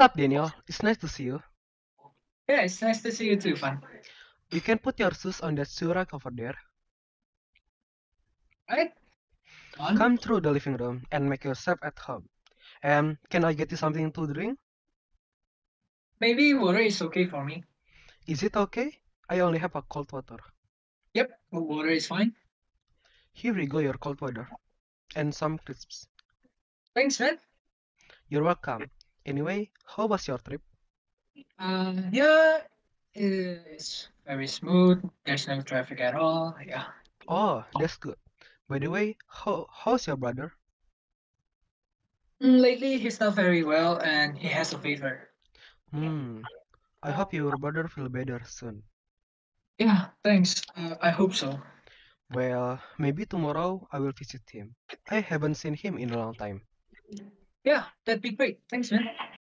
What's up, Daniel? It's nice to see you. Yeah, it's nice to see you too, Fan. You can put your shoes on that shoe rack over there. Right? On. Come through the living room and make yourself at home. And can I get you something to drink? Maybe water is okay for me. Is it okay? I only have a cold water. Yep, water is fine. Here we go, your cold water. And some crisps. Thanks, man. You're welcome. Anyway, how was your trip? Uh, yeah, it's very smooth. There's no traffic at all. Yeah. Oh, that's good. By the way, how, how's your brother? Mm, Lately, he's not very well and he has a fever. Hmm. I hope your brother feel better soon. Yeah, thanks. Uh, I hope so. Well, maybe tomorrow I will visit him. I haven't seen him in a long time. Yeah, that'd be great. Thanks, man.